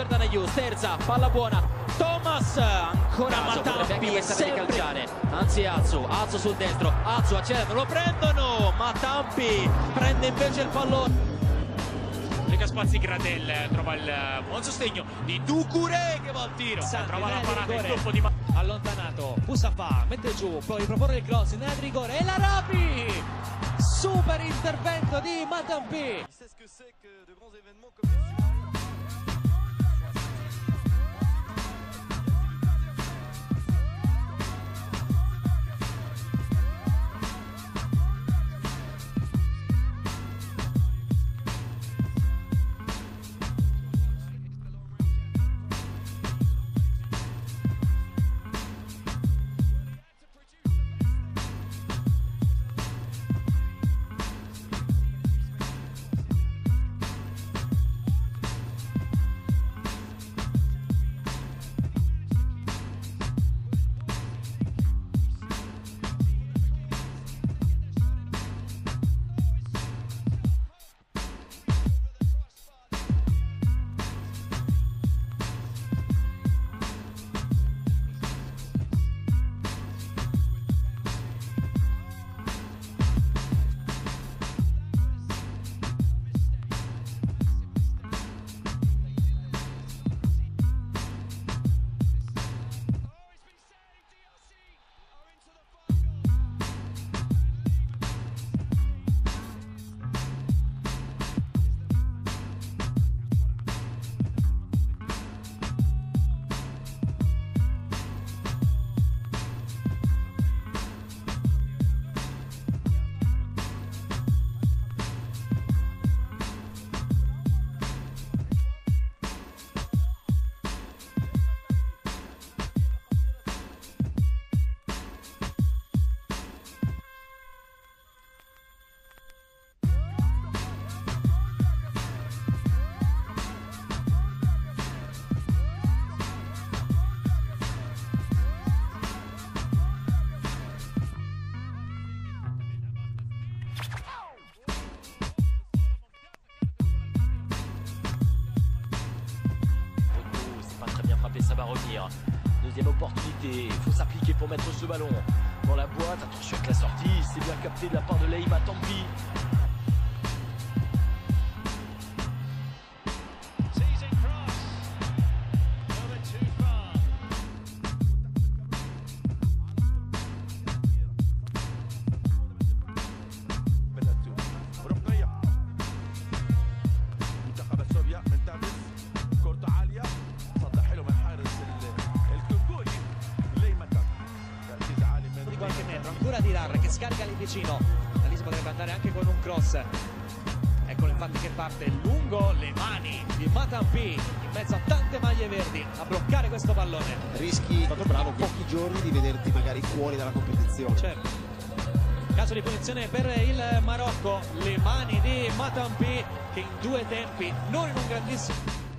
Giordana terza, palla buona, Thomas, ancora Matampi, pensare di sempre- calciare. anzi Azzu, Azzu sul destro, Azzu accelera, lo prendono, Matampi prende invece il pallone. Lega Spazzi Gradel trova il buon sostegno di Ducure che va al tiro. Santi, trova la parata il tocco di allontanato Pusafà mette giù può riproporre il cross in area di rigore e la Rapi super intervento di Matampi revenir. Deuxième opportunité, faut s'appliquer pour mettre ce ballon dans la boîte. Attention avec la sortie, c'est bien capté de la part de Leïma, tant pis. Qualche metro ancora di Rar che scarica lì vicino da lì si potrebbe andare anche con un cross eccolo infatti che parte lungo le mani di Matampi in mezzo a tante maglie verdi a bloccare questo pallone rischi bravo. pochi giorni di vederti magari fuori dalla competizione. certo caso di punizione per il Marocco le mani di Matampi che in due tempi non in un grandissimo